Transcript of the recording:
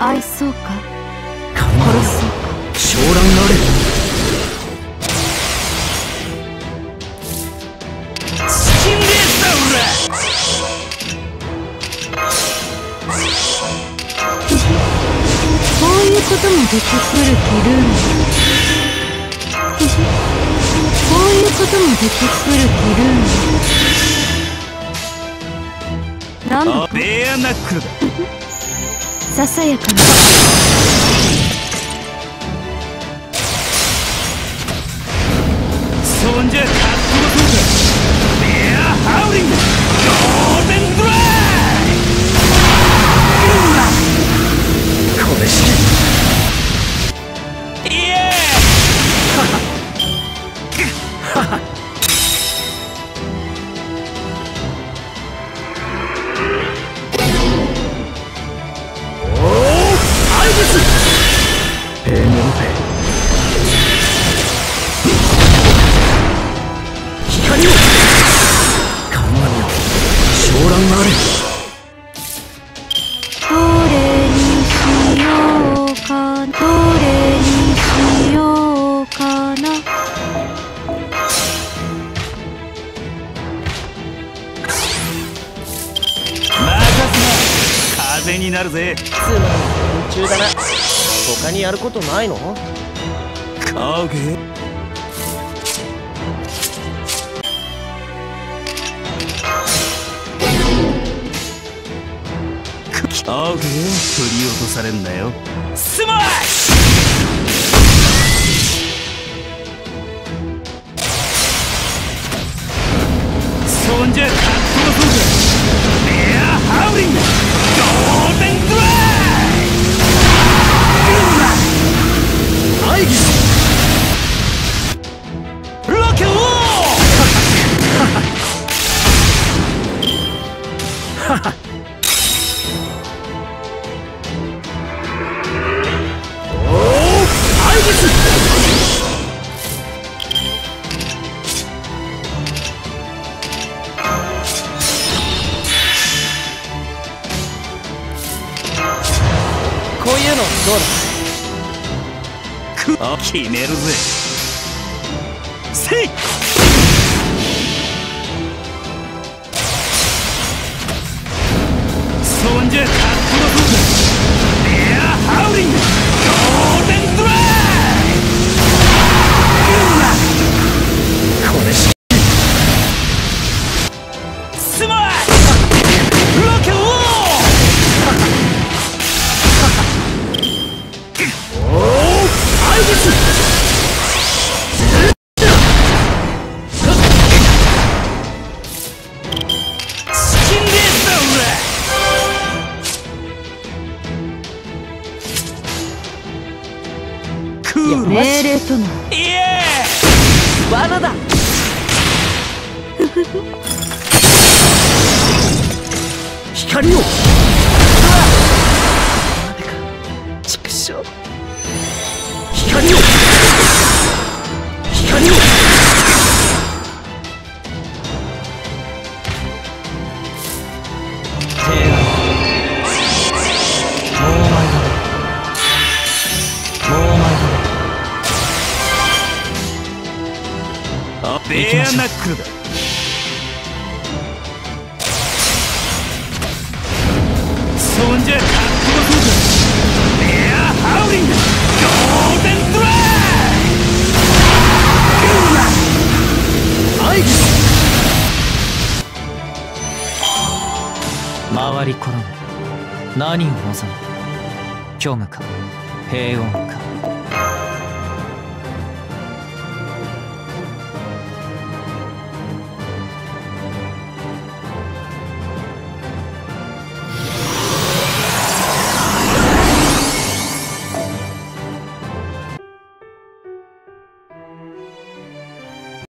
愛そうか？殺そうか昇乱なれチキンレースだこういうこともできくる気ルームこういうこともできくる気ルームなんだ？ベアナックルだささやかな平面ペ光を観覧よ昇乱なれどれにしようかどれにしようかな。ー任すな風になるぜ。つまんない連中だな他にやることないの？影影振り落とされんなよ。スマッシュのどうだ？あ決めるぜ。せい。そんじゃ勝命令となイエ罠だ光を畜生ベアナックルだそんじゃかっこよそうかベアハウリング。ゴーデンドライグラアイギ回り転ぐ何を望む？虚無か平穏か